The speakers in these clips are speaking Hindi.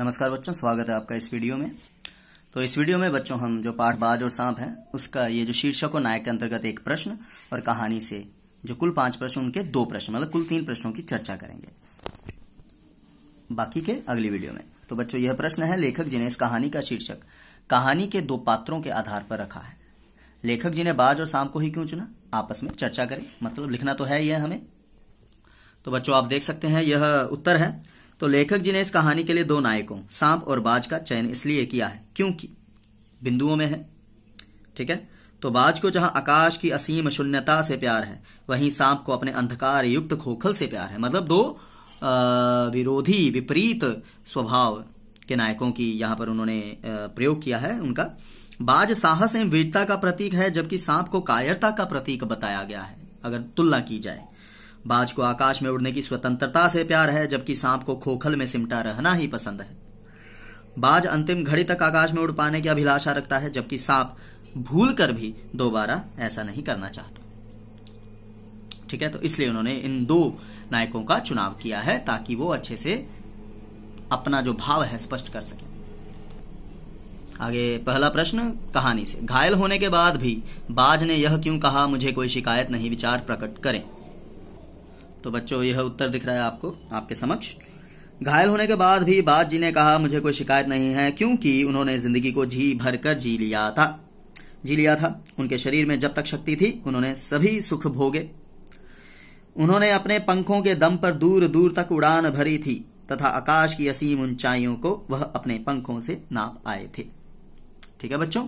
नमस्कार बच्चों, स्वागत है आपका इस वीडियो में। तो इस वीडियो में बच्चों, हम जो पाठ बाज और सांप है, उसका ये जो शीर्षक और नायक के अंतर्गत एक प्रश्न और कहानी से जो कुल पाँच प्रश्न, उनके दो प्रश्न मतलब कुल तीन प्रश्नों की चर्चा करेंगे। बाकी के अगली वीडियो में। तो बच्चों, यह प्रश्न है लेखक जी ने इस कहानी का शीर्षक, कहानी के दो पात्रों के आधार पर रखा है। लेखक जी ने बाज और सांप को ही क्यों चुना? आपस में चर्चा करें मतलब लिखना तो है ही है हमें। तो बच्चों, आप देख सकते हैं, यह उत्तर है। तो लेखक जी ने इस कहानी के लिए दो नायकों, सांप और बाज का चयन इसलिए किया है, क्योंकि बिंदुओं में है, ठीक है? तो बाज को जहाँ आकाश की असीम शून्यता से प्यार है, वहीं सांप को अपने अंधकार युक्त खोखल से प्यार है। मतलब दो विरोधी, विपरीत स्वभाव के नायकों की यहाँ पर उन्होंने प्रयोग किया है उनका। बाज साहस एवं वीरता का प्रतीक है, जबकि सांप को कायरता का प्रतीक बताया गया है, अगर तुलना की जाए। बाज को आकाश में उड़ने की स्वतंत्रता से प्यार है, जबकि सांप को खोखल में सिमटा रहना ही पसंद है। बाज अंतिम घड़ी तक आकाश में उड़ पाने की अभिलाषा रखता है, जबकि सांप भूल कर भी दोबारा ऐसा नहीं करना चाहता। ठीक है तो इसलिए उन्होंने इन दो नायकों का चुनाव किया है, ताकि वो अच्छे से अपना जो भाव है, स्पष्ट कर सके। आगे पहला प्रश्न, कहानी से। घायल होने के बाद भी बाज ने यह क्यों कहा, मुझे कोई शिकायत नहीं, विचार प्रकट करें। तो बच्चों, यह उत्तर दिख रहा है आपको, आपके समक्ष। घायल होने के बाद भी बाज जी ने कहा, मुझे कोई शिकायत नहीं है, क्योंकि उन्होंने ज़िंदगी को जी भर कर जी लिया था। जी लिया था। उनके शरीर में जब तक शक्ति थी, उन्होंने सभी सुख भोगे। उन्होंने अपने पंखों के दम पर दूर दूर तक उड़ान भरी थी, तथा आकाश की असीम ऊंचाइयों को वह अपने पंखों से नाप आए थे। ठीक है बच्चों?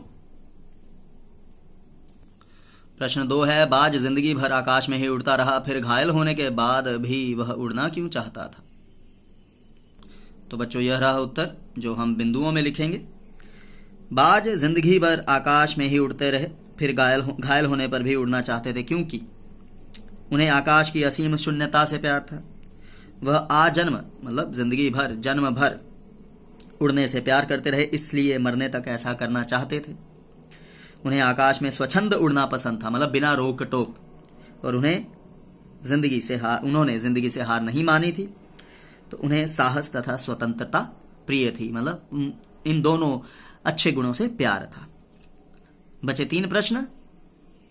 प्रश्न दो है बाज ज़िंदगी भर आकाश में ही उड़ता रहा फिर घायल होने के बाद भी वह उड़ना क्यों चाहता था? तो बच्चों यह रहा उत्तर जो हम बिंदुओं में लिखेंगे। बाज ज़िंदगी भर आकाश में ही उड़ते रहे फिर घायल हो, घायल होने पर भी उड़ना चाहते थे क्योंकि उन्हें आकाश की असीम शून्यता से प्यार था। वह आजन्म मतलब ज़िंदगी भर जन्म भर उड़ने से प्यार करते रहे इसलिए मरने तक ऐसा करना चाहते थे। उन्हें आकाश में स्वच्छंद उड़ना पसंद था मतलब बिना रोक टोक। और उन्हें ज़िंदगी से हार, उन्होंने ज़िंदगी से हार नहीं मानी थी। तो उन्हें साहस तथा स्वतंत्रता प्रिय थी मतलब इन दोनों अच्छे गुणों से प्यार था। बचे तीन प्रश्न,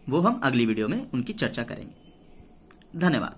वो हम अगली वीडियो में उनकी चर्चा करेंगे। धन्यवाद।